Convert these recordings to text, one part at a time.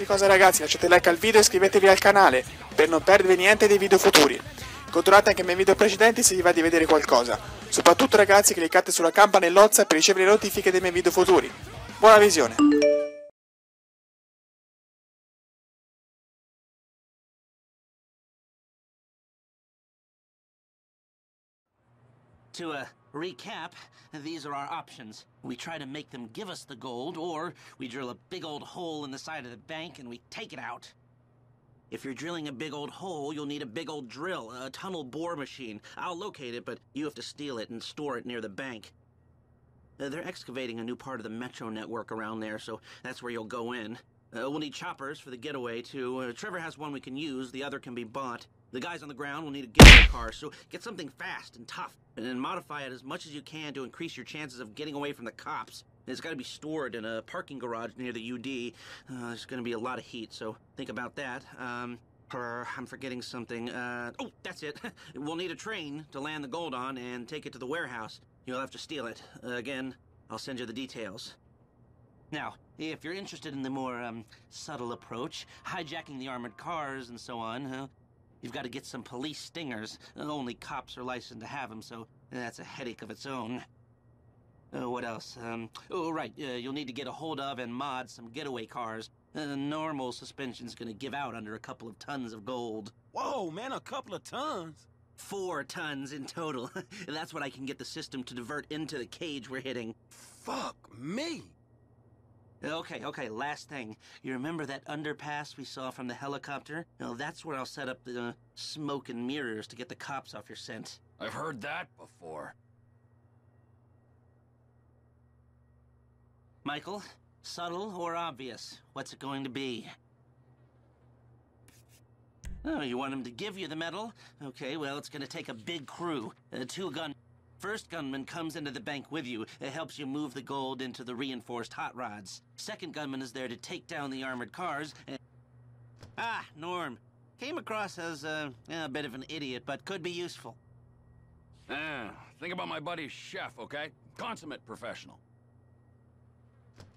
qualsiasi cosa ragazzi lasciate like al video e iscrivetevi al canale per non perdere niente dei video futuri. Controllate anche i miei video precedenti se vi va di vedere qualcosa. Soprattutto ragazzi cliccate sulla campanellozza per ricevere le notifiche dei miei video futuri. Buona visione! To uh, recap, these are our options. We try to make them give us the gold, or we drill a big old hole in the side of the bank and we take it out. If you're drilling a big old hole, you'll need a big old drill, a tunnel bore machine. I'll locate it, but you have to steal it and store it near the bank. Uh, they're excavating a new part of the metro network around there, so that's where you'll go in. Uh, we'll need choppers for the getaway, too. Uh, Trevor has one we can use, the other can be bought. The guys on the ground will need a getaway car, so get something fast and tough, and then modify it as much as you can to increase your chances of getting away from the cops. It's got to be stored in a parking garage near the UD. Uh, there's going to be a lot of heat, so think about that. Um, I'm forgetting something. Uh, oh, that's it. we'll need a train to land the gold on and take it to the warehouse. You'll have to steal it. Uh, again, I'll send you the details. Now, if you're interested in the more um, subtle approach, hijacking the armored cars and so on, uh, you've got to get some police stingers. Only cops are licensed to have them, so that's a headache of its own. Uh, what else? Um, oh, right. Uh, you'll need to get a hold of and mod some getaway cars. Uh, normal suspension's gonna give out under a couple of tons of gold. Whoa, man, a couple of tons. Four tons in total. That's what I can get the system to divert into the cage we're hitting. Fuck me. Okay, okay, last thing. You remember that underpass we saw from the helicopter? Well, that's where I'll set up the uh, smoke and mirrors to get the cops off your scent. I've heard that before. Michael, subtle or obvious? What's it going to be? Oh, you want him to give you the medal? Okay, well, it's gonna take a big crew. Uh, two gun... First gunman comes into the bank with you. It helps you move the gold into the reinforced hot rods. Second gunman is there to take down the armored cars and... Ah, Norm. Came across as uh, a bit of an idiot, but could be useful. Ah, think about my buddy Chef, okay? Consummate professional.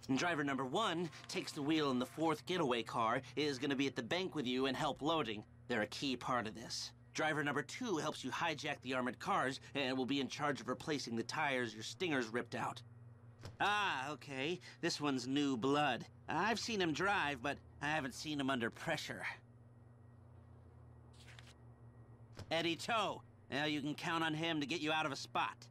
And driver number one takes the wheel in the fourth getaway car, is gonna be at the bank with you and help loading. They're a key part of this. Driver number two helps you hijack the armored cars and will be in charge of replacing the tires your stingers ripped out. Ah, okay. This one's new blood. I've seen him drive, but I haven't seen him under pressure. Eddie Toh. Now you can count on him to get you out of a spot.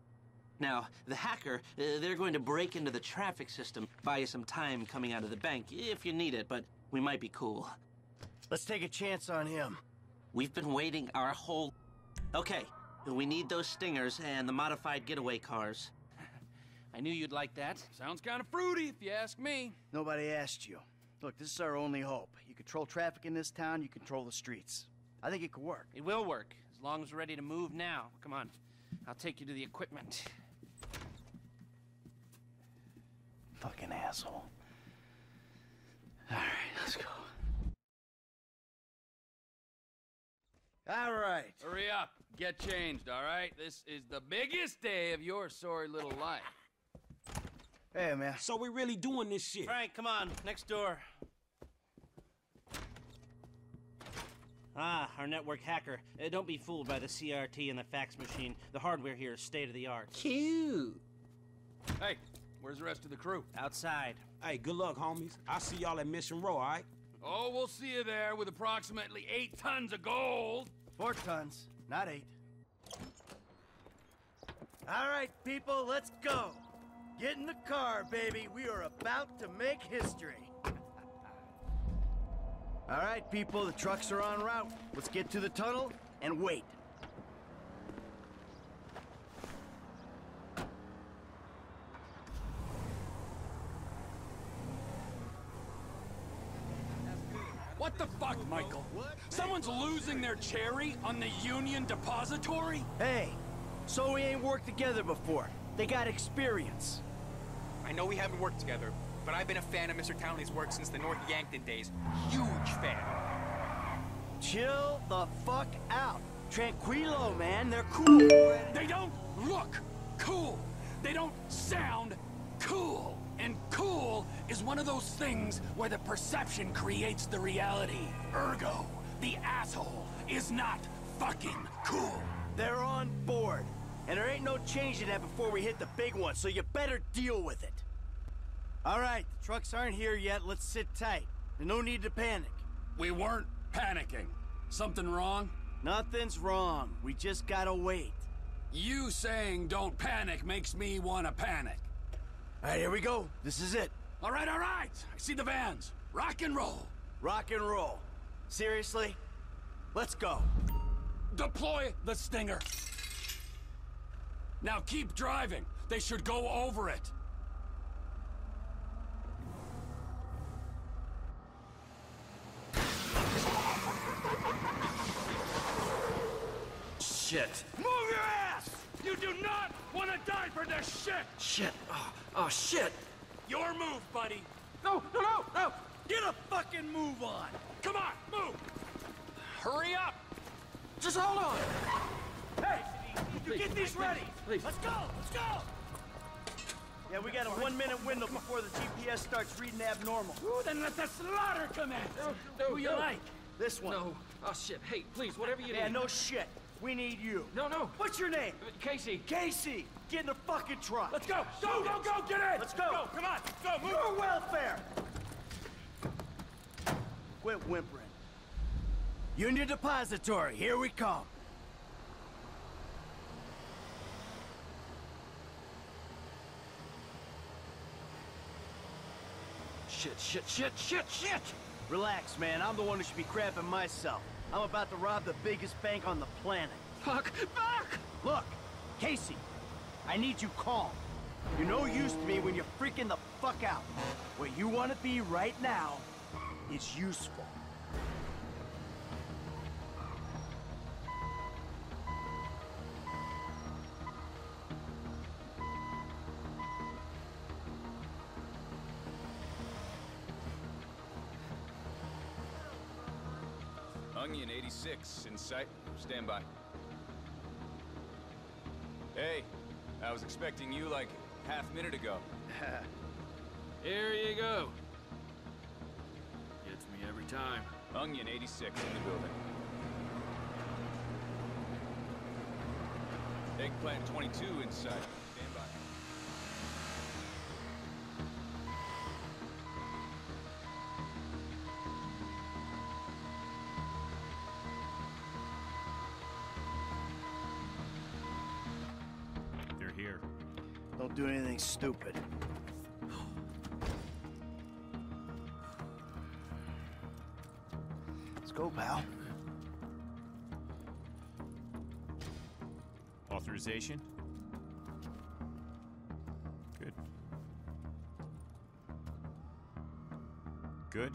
Now, the hacker, uh, they're going to break into the traffic system, buy you some time coming out of the bank, if you need it, but we might be cool. Let's take a chance on him. We've been waiting our whole... Okay, we need those stingers and the modified getaway cars. I knew you'd like that. Sounds kind of fruity, if you ask me. Nobody asked you. Look, this is our only hope. You control traffic in this town, you control the streets. I think it could work. It will work, as long as we're ready to move now. Come on, I'll take you to the equipment. Fucking asshole. Alright, let's go. Alright. Hurry up. Get changed, all right? This is the biggest day of your sorry little life. Hey, man. So we really doing this shit? Frank, come on, next door. Ah, our network hacker. Uh, don't be fooled by the CRT and the fax machine. The hardware here is state of the art. Cute. Hey, where's the rest of the crew? Outside. Hey, good luck, homies. I'll see y'all at Mission Row, all right? Oh, we'll see you there with approximately eight tons of gold. Four tons, not eight. Alright, people, let's go. Get in the car, baby. We are about to make history. Alright, people, the trucks are en route. Let's get to the tunnel and wait. What the fuck, Michael? Someone's losing their cherry on the Union Depository? Hey, so we ain't worked together before. They got experience. I know we haven't worked together, but I've been a fan of Mr. Townley's work since the North Yankton days. Huge fan. Chill the fuck out. Tranquilo, man. They're cool. They don't look cool. They don't sound cool. And cool is one of those things where the perception creates the reality. Ergo, the asshole is not fucking cool. They're on board. And there ain't no changing that before we hit the big one, so you better deal with it. All right, the trucks aren't here yet. Let's sit tight. There's no need to panic. We weren't panicking. Something wrong? Nothing's wrong. We just gotta wait. You saying don't panic makes me want to panic. All right, here we go. This is it. All right, all right. I see the vans. Rock and roll. Rock and roll. Seriously? Let's go. Deploy the Stinger. Now keep driving. They should go over it. Shit. Move your ass! You do not want to die for this shit! Shit. Oh, oh shit. Your move, buddy. No, no, no, no. Get a fucking move on! Come on, move! Hurry up! Just hold on. Hey! You get these ready! please. Let's go! Let's go! Yeah, we got a one-minute window before the GPS starts reading abnormal. Ooh, then let the slaughter come in. no, Who you no. like? This one. No. Oh shit. Hey, please, whatever you Yeah, need. no shit. We need you. No, no. What's your name? Casey. Casey! Get in the fucking truck! Let's go! Go, go, go! Get in! Let's go! Come on! Go, move! Your welfare! Quit whimpering. Union Depository, here we come. Shit, shit, shit, shit, shit. Relax, man. I'm the one who should be crapping myself. I'm about to rob the biggest bank on the planet. Fuck. Fuck. Look, Casey, I need you calm. You're no use to me when you're freaking the fuck out. Where you want to be right now is useful. Onion 86 in sight. Stand by. Hey, I was expecting you like half a minute ago. Here you go. Gets me every time. Onion 86 in the building. Eggplant 22 in Authorization? Good. Good.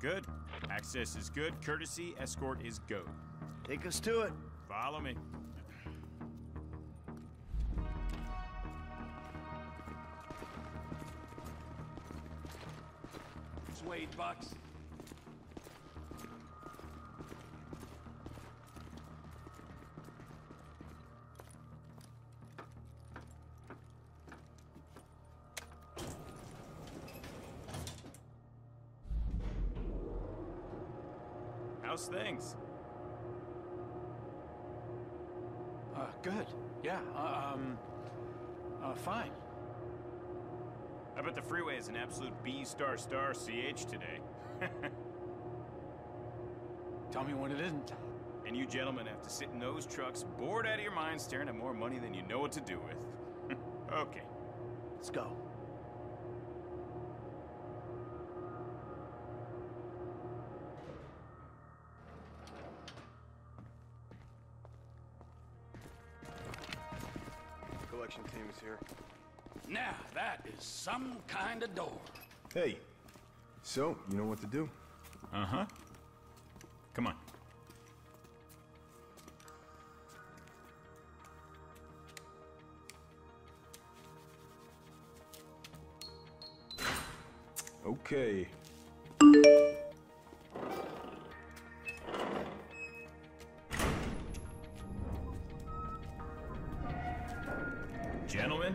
Good. Access is good. Courtesy escort is go. Take us to it. Follow me. Suede bucks. Star star CH today. Tell me when it isn't. And you gentlemen have to sit in those trucks, bored out of your minds, staring at more money than you know what to do with. okay. Let's go. Collection team is here. Now, that is some kind of door. Hey, so you know what to do? Uh-huh. Come on. Okay. Gentlemen?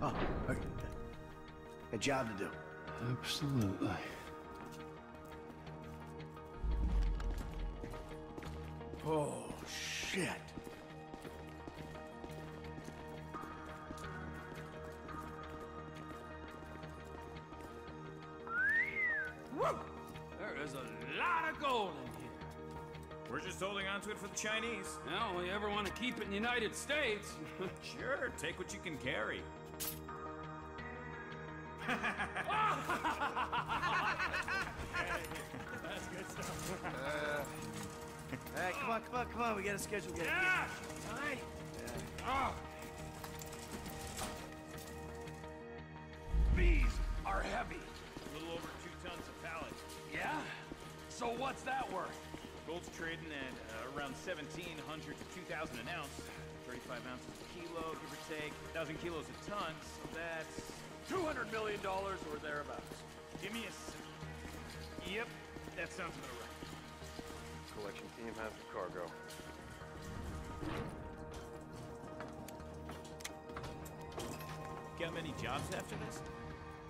Oh, okay. A job to do. Absolutely. Oh, shit. Woo! There is a lot of gold in here. We're just holding on to it for the Chinese. Now, Well, we ever want to keep it in the United States? Sure, take what you can carry. On, come on. We got a schedule. We gotta Yeah! Oh. These are heavy. A little over two tons a pallet. Yeah? So what's that worth? Gold's trading at uh, around 1,700 to 2,000 an ounce. 35 ounces a kilo, give or take. 1,000 kilos a ton, so that's... $200 million or thereabouts. Give me a... s- Yep, that sounds about right. Collection team has the cargo. Got many jobs after this?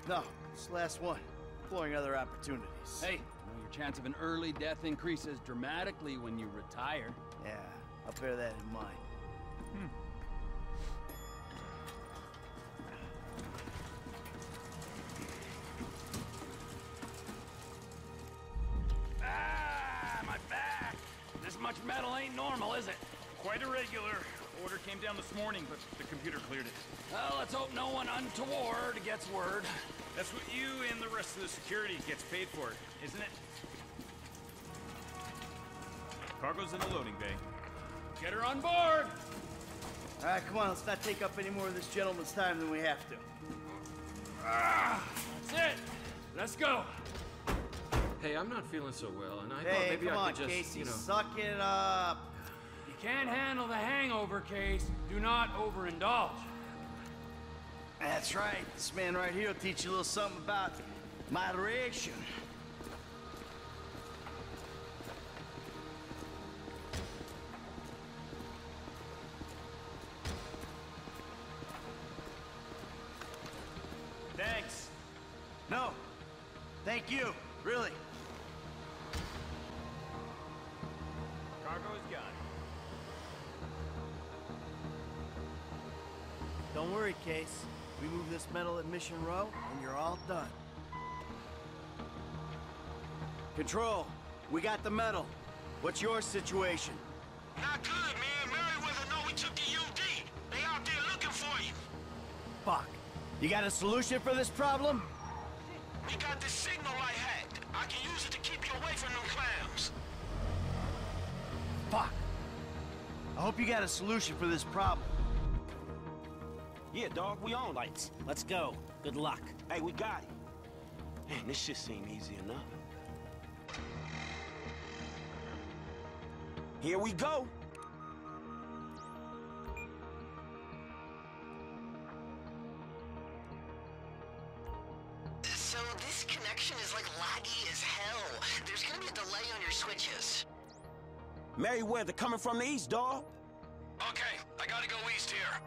No, it's the last one. Exploring other opportunities. Hey, you know, your chance of an early death increases dramatically when you retire. Yeah, I'll bear that in mind. Morning, but the computer cleared it. Well, let's hope no one untoward gets word. That's what you and the rest of the security gets paid for, isn't it? Cargo's in the loading bay. Get her on board! All right, come on. Let's not take up any more of this gentleman's time than we have to. Ah, that's it. Let's go. Hey, I'm not feeling so well, and I thought maybe come I on, could just, Casey. you know. Suck it up. You can't handle the hangover case. Do not overindulge. That's right. This man right here will teach you a little something about moderation. We move this metal at Mission Row, and you're all done. Control, we got the metal. What's your situation? Not good, man. Merryweather know we took the UD. They out there looking for you. Fuck. You got a solution for this problem? We got this signal I hacked. I can use it to keep you away from them clams. Fuck. I hope you got a solution for this problem. Yeah, dog, we on lights. Let's go. Good luck. Hey, we got it. Man, this shit seem easy enough. Here we go. So this connection is like laggy as hell. There's gonna be a delay on your switches. Merryweather coming from the east, dog. Okay, I gotta go east here.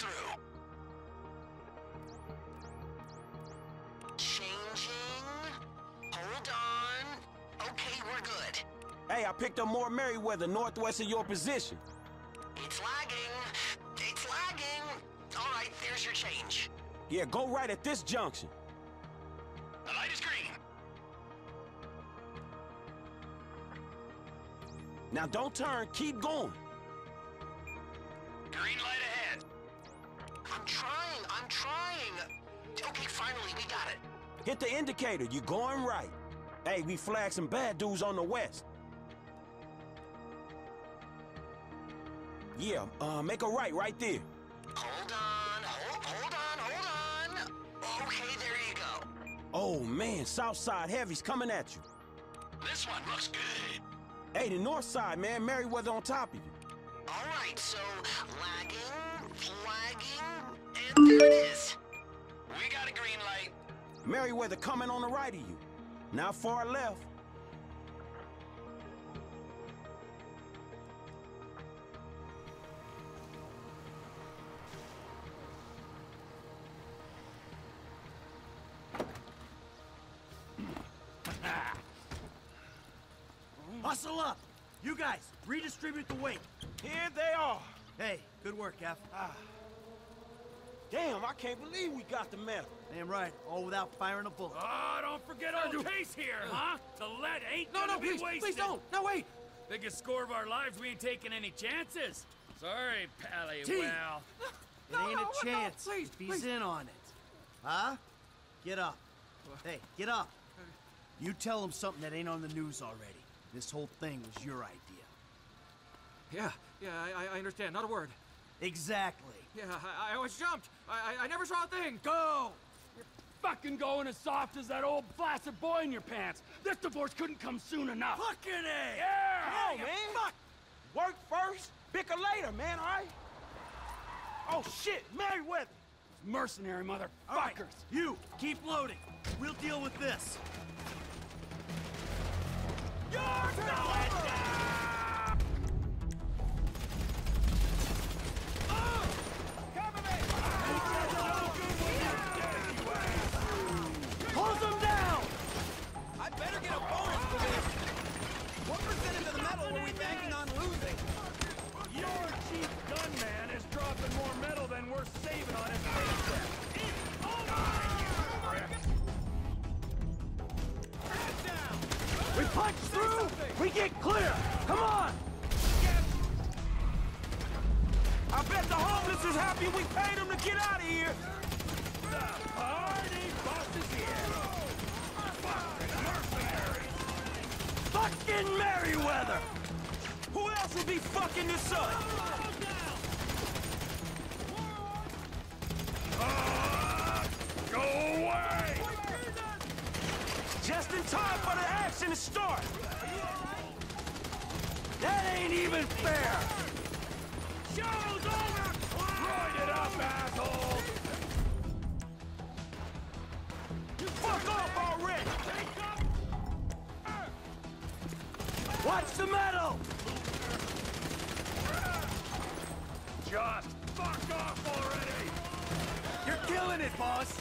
They're waving us through. Changing. Hold on. Okay, we're good. Hey, I picked up more Merryweather northwest of your position. It's lagging. It's lagging. All right, there's your change. Yeah, go right at this junction. The light is green. Now don't turn, keep going. Hit the indicator, you're going right. Hey, we flagged some bad dudes on the west. Yeah, uh, make a right right there. Hold on, hold, hold on, hold on. Okay, there you go. Oh man, south side Heavy's coming at you. This one looks good. Hey, the north side, man, Merryweather on top of you. All right, so lagging, flagging, and there it is. Merryweather coming on the right of you. Now far left. Muscle up! You guys, redistribute the weight. Here they are. Hey, good work, F. Ah. Damn, I can't believe we got the medal. Damn right, all without firing a bullet. Oh, don't forget old Case here, huh? The lead ain't No, gonna no, be please, wasted. please don't. No, wait. Biggest score of our lives, we ain't taking any chances. Sorry, Pally. T. Well, It ain't no, a no, chance please, if he's please. in on it. Huh? Get up. Hey, get up. You tell him something that ain't on the news already. This whole thing was your idea. Yeah, yeah, I, I- I understand. Not a word. Exactly. Yeah, I, I always jumped. I, I, I never saw a thing. Go! Fucking going as soft as that old flaccid boy in your pants. This divorce couldn't come soon enough. Fucking A! Yeah! Oh, man. Fuck. Work first, bicker later, man, all right? Oh, shit, Merryweather. Mercenary motherfuckers. All right, you, keep loading. We'll deal with this. You're going banking on losing? Your chief gunman is dropping more metal than we're saving on his paycheck. We punch through! We get clear! Come on! I bet the homeless is happy we paid them to get out of here. The party boss is here. Fucking mercenaries. Fucking Merryweather! Else be fucking this up? Ah, go away! Just in time for the action to start. That ain't even fair! Show's over! Ride it up, assholes! You fuck off already. Watch the metal! Killing it, boss!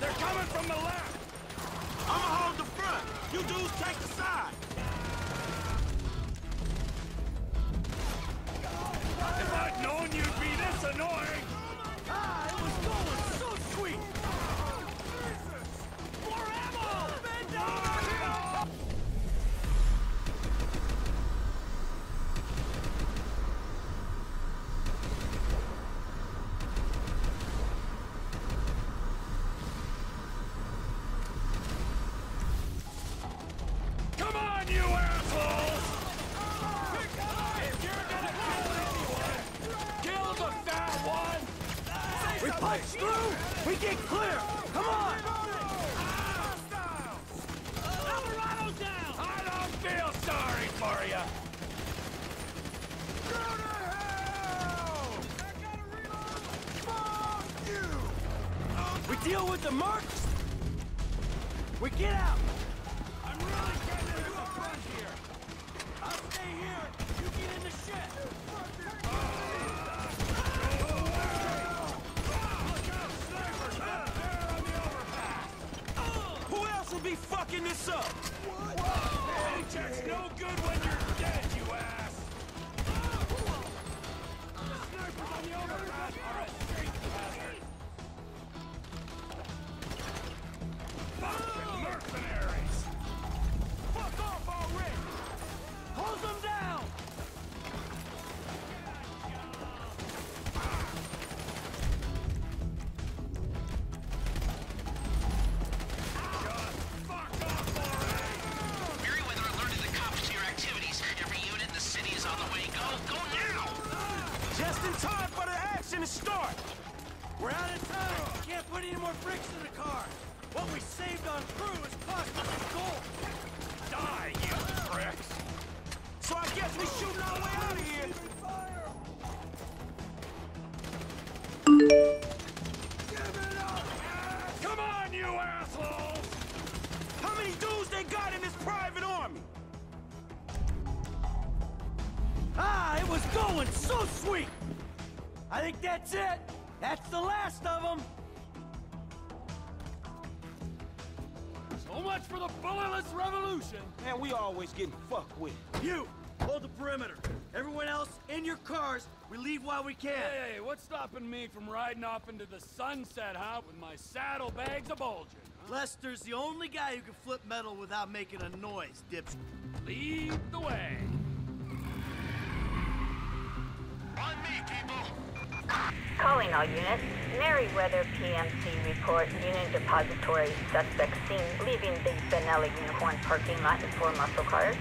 They're coming from the left! I'ma hold the front. You dudes take deal with the mercs! We get out! I'm really getting into the front here! I'll stay here! You get in the shed! Who else will be fucking this up? Paycheck's no good when you're dead, you ass! The snipers on the overpass Fucking mercenaries! Fuck off already. Close them down! Just fuck off already! Merryweather alerted the cops to your activities. Every unit in the city is on the way. Go, go now! Just in time for the action to start. We're out of time! Can't put any more bricks in the car! What we saved on crew is cost us gold! Die, you pricks! So I guess we're shooting our way out of here. Come on, you assholes! How many dudes they got in this private army? Ah, it was going so sweet! I think that's it! That's the last of them! So So much for the bulletless revolution. Man, we always getting fucked with. You, hold the perimeter. Everyone else, in your cars. We leave while we can. Hey, what's stopping me from riding off into the sunset, huh? With my saddlebags a bulging. Lester's the only guy who can flip metal without making a noise, dips. Lead the way. On me, people. Calling all units. Merryweather PMC report Union depository suspect seen leaving the Vanilla Unicorn parking lot in four muscle cars.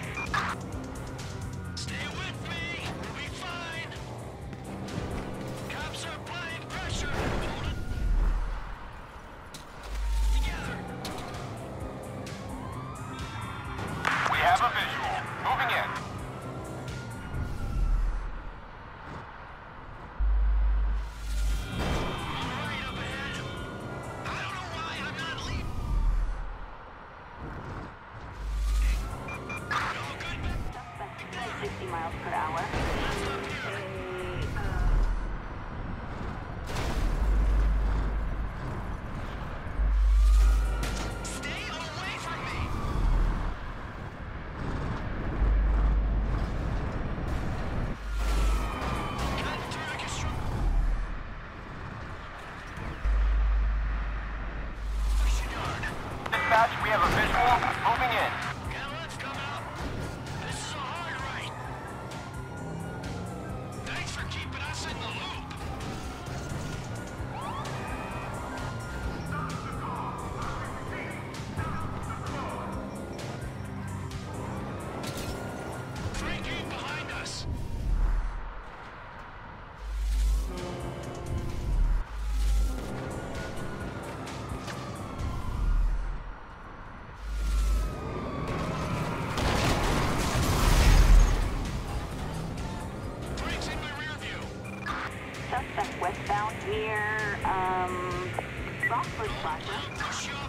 Plaza.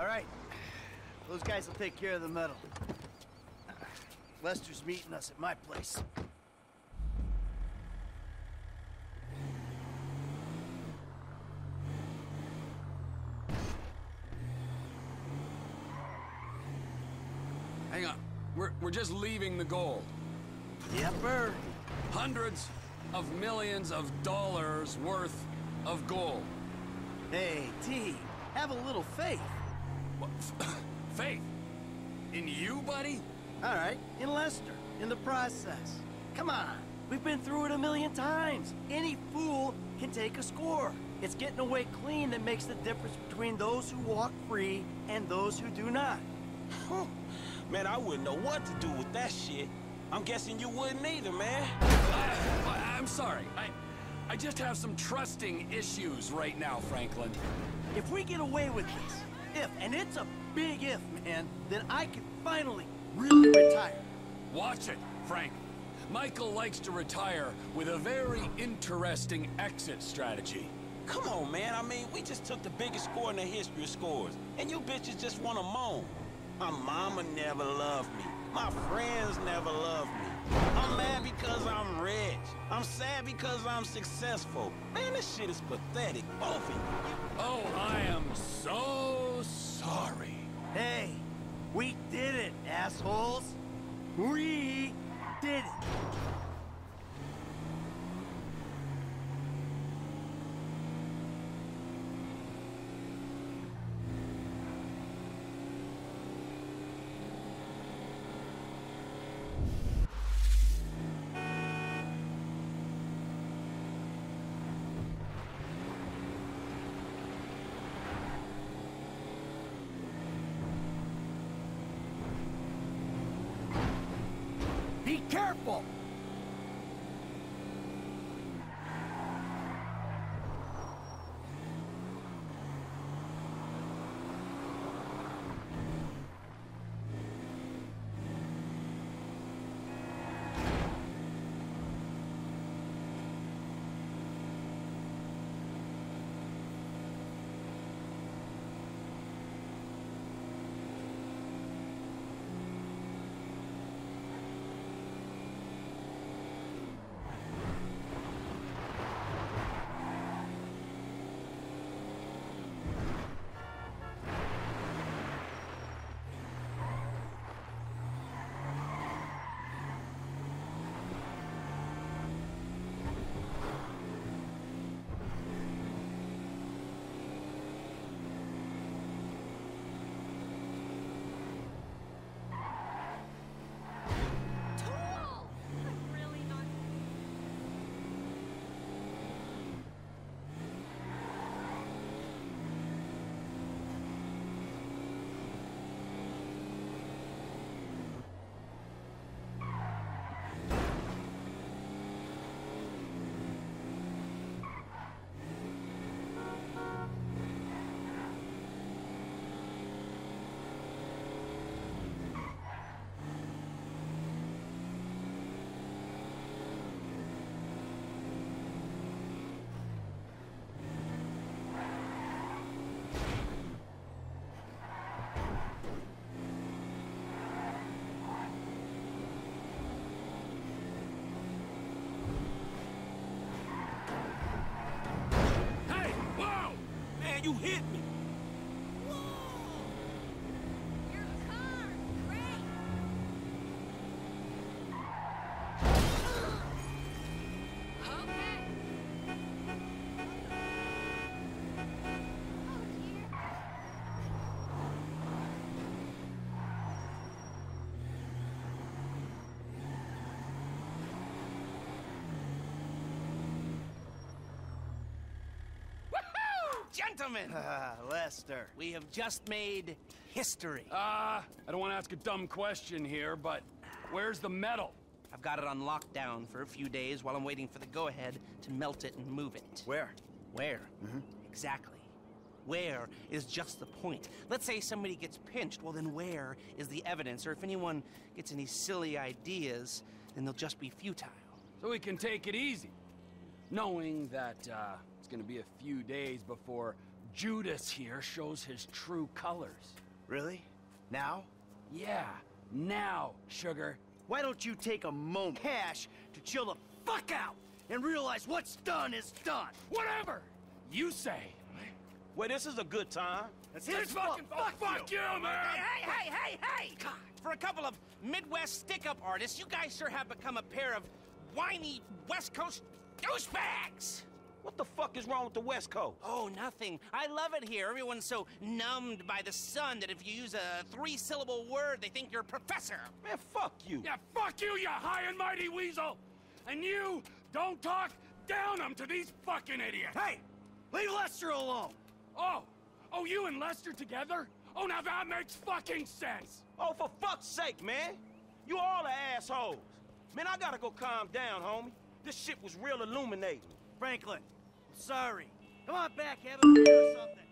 All right. Those guys will take care of the metal. Lester's meeting us at my place. Hang on. We're, we're just leaving the gold. Yepper. Hundreds of millions of dollars worth of gold. Hey, T, have a little faith. Faith? In you, buddy? All right, in Lester, in the process. Come on, we've been through it a million times. Any fool can take a score. It's getting away clean that makes the difference between those who walk free and those who do not. Man, I wouldn't know what to do with that shit. I'm guessing you wouldn't either, man. I, I'm sorry. I, I just have some trusting issues right now, Franklin. If we get away with this, if, and it's a big if, man, then I can finally really retire. Watch it, Frank. Michael likes to retire with a very interesting exit strategy. Come on, man. I mean, we just took the biggest score in the history of scores, and you bitches just want to moan. My mama never loved me. My friends never loved me. I'm mad because I'm rich. I'm sad because I'm successful. Man, this shit is pathetic, both of you. Oh, I am so sorry. Hey, we did it, assholes. We did it. You hit Gentlemen! Ah, Lester. We have just made history. Ah, I don't want to ask a dumb question here, but where's the metal? I've got it on lockdown for a few days while I'm waiting for the go-ahead to melt it and move it. Where? Where? Exactly. Where is just the point. Let's say somebody gets pinched, well then where is the evidence? Or if anyone gets any silly ideas, then they'll just be futile. So we can take it easy, knowing that uh, it's gonna be a few days before Judas here shows his true colors. Really? Now? Yeah, now, sugar. Why don't you take a moment, cash, to chill the fuck out and realize what's done is done? Whatever you say. Well, this is a good time. That's This his fucking fault. fuck, fuck you, man. Hey, hey, hey, hey! God, for a couple of Midwest stick-up artists, you guys sure have become a pair of whiny West Coast douchebags! What the fuck is wrong with the West Coast? Oh, nothing. I love it here. Everyone's so numbed by the sun that if you use a three-syllable word, they think you're a professor. Man, fuck you. Yeah, fuck you, you high and mighty weasel. And you don't talk down them to these fucking idiots. Hey, leave Lester alone. Oh, oh, you and Lester together? Oh, now that makes fucking sense. Oh, for fuck's sake, man. You all are assholes. Man, I gotta go calm down, homie. This shit was real illuminating. Franklin, I'm sorry. Come on back, have a beer or something.